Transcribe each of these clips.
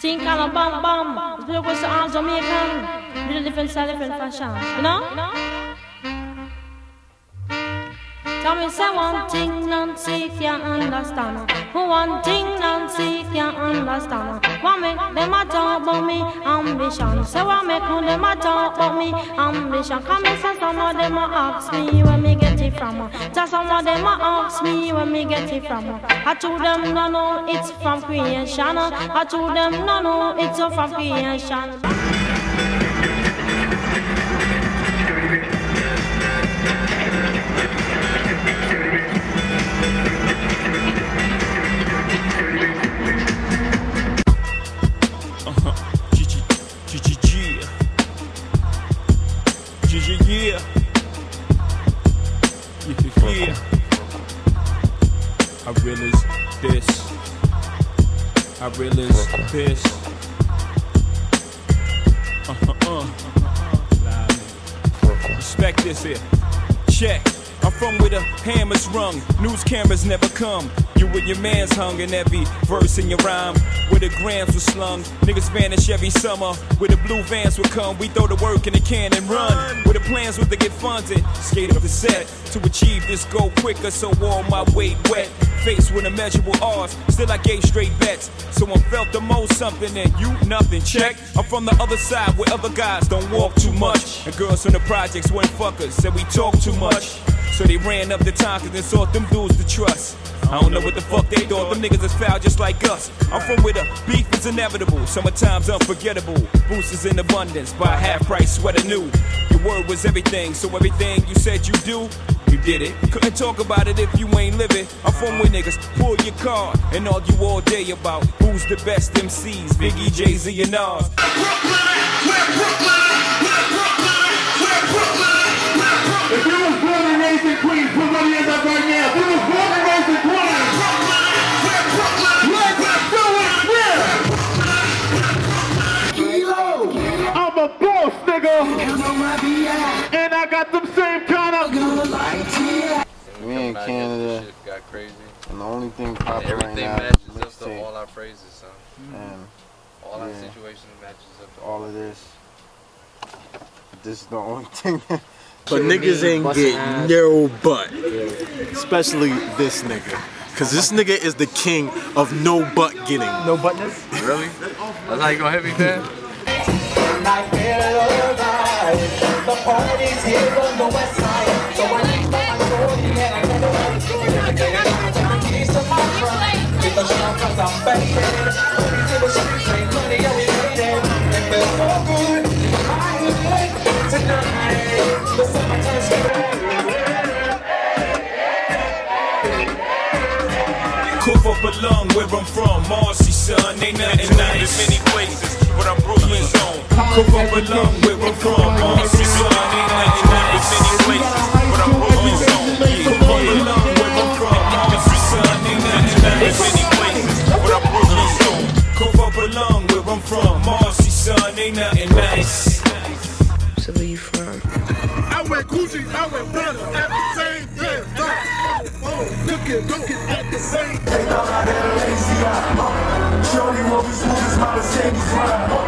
Think all a bomb bomb, the people with the arms Jamaican, with a different style, different fashion, you know? Tell me say one thing Nancy can't understand One thing Nancy can't understand What make them a talk about me ambition. Say what make them a talk about me ambition. Come and say some of them a ask me where me get it from. Just some of them a ask me where me get it from. I told them no no it's from creation. I told them no no it's from creation I realize this. I realize this. Uh uh uh. Respect this here. Check. I'm from where the hammers rung, news cameras never come. You and your man's hung in every verse in your rhyme. Where the grams were slung, niggas vanish every summer. Where the blue vans would come, we throw the work in the can and run. Where the plans were to get funded, skate up the set to achieve this goal quicker, so all my weight wet. Faced with immeasurable odds, still I gave straight bets. So I felt the most something and you nothing. Check. I'm from the other side where other guys don't walk too much. And girls from the projects weren't fuckers, said we talk too much. So they ran up the time cause they sought them dudes to trust. I don't know what the fuck they thought, them niggas is foul just like us. I'm from where the beef is inevitable, summertime's unforgettable. Boosters in abundance, buy half price sweater new. Your word was everything, so everything you said you do, you did it. Couldn't talk about it if you ain't living. I'm from where niggas pull your car and argue all day about who's the best MCs, Biggie, Jay Z, and Nas. Brooklyn, we're Brooklyn, Queens, put money in up right now. If you was born and Queens, Brooklyn, we're Brooklyn, let's do it, yeah. I'm a boss, nigga. And I got them same kind of. We in Canada, got crazy. and the only thing popping right Everything now matches up to all our phrases, son. and All our Yeah. situations matches up to all of this. This is the only thing. But niggas ain't get no butt. Especially this nigga. Cause this nigga is the king of no butt getting. No buttness? Really? That's how you gonna hit me, man? Up a where I'm from, Marcy, son. Ain't nothing nice. many places, but I'm Brooklyn zone. Cough up a where I'm from, Marcy, son. Ain't nothing nice. many places, but I'm Brooklyn zone. Cough up a where I'm from, Marcy, son. Ain't nothing nice. many places, but I'm Brooklyn zone. Cough up a where I'm from, Marcy, son. Ain't nothing nice. So where you from? I wear Gucci, I wear Prada at the same time. Oh, look at, look at, the same time. Shorty will be smooth as my Mercedes ride.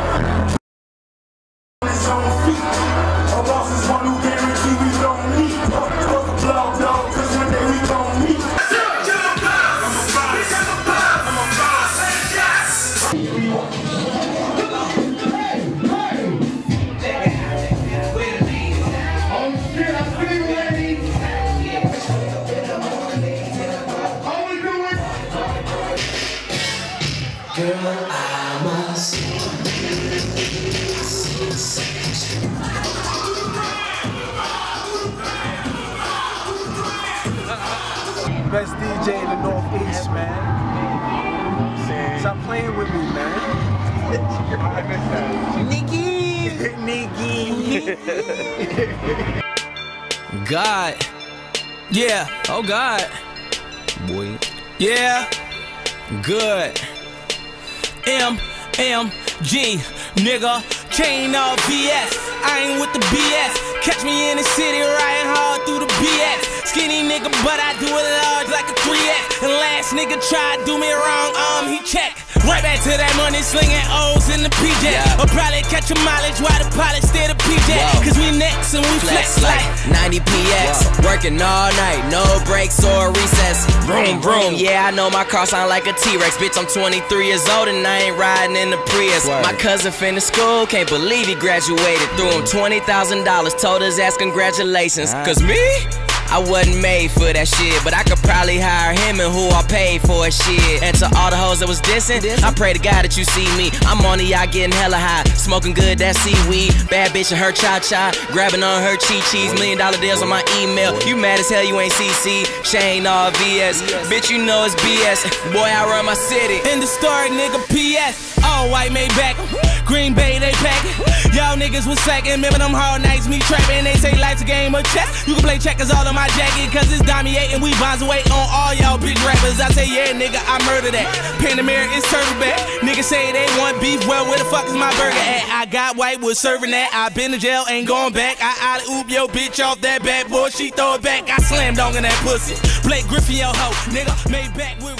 Best DJ in the Northeast, man. Stop playing with me, man. Nikki! Nikki! God. Yeah. Oh God. Boy. Yeah. Good. M M G nigga. Chain off BS. I ain't with the BS. Catch me in the city riding hard through the BS. Skinny nigga, but I do it large like a 3X. And last nigga tried do me wrong, um, he check. Right back to that money, slinging O's in the PJ. Yeah. Or probably catch a mileage while the pilot stay the PJ. Whoa. Cause we next and we flex, Flex like 90 PX. Working all night, no breaks or recess. Vroom, vroom. Yeah, I know my car sound like a T Rex. Bitch, I'm 23 years old and I ain't riding in the Prius. My cousin finished school, can't believe he graduated. Threw him $20,000, told his ass congratulations. Cause me? I wasn't made for that shit, but I could probably hire him and who I paid for shit. And to all the hoes that was dissing, I pray to God that you see me. I'm on the yacht getting hella high, smoking good that seaweed. Bad bitch and her cha cha, grabbing on her chi chis. Million dollar deals on my email. You mad as hell, you ain't CC. Shane all VS. Bitch, you know it's BS. Boy, I run my city. In the story, nigga, PS. All white Maybach. Green Bay, they pack it. Y'all niggas was slacking. Remember them hard nights, me trapping. They say life's a game of chess. You can play checkers all on my jacket, cause it's and we bonds away on all y'all bitch rappers. I say, yeah, nigga, I murder that. Panamera is turtleback. Niggas say they want beef. Well, where the fuck is my burger at? I got white, was serving that. I been to jail, ain't going back. I out oop yo bitch off that bad boy. She throw it back. I slammed on in that pussy. Blake Griffin, yo hoe. Nigga, Maybach with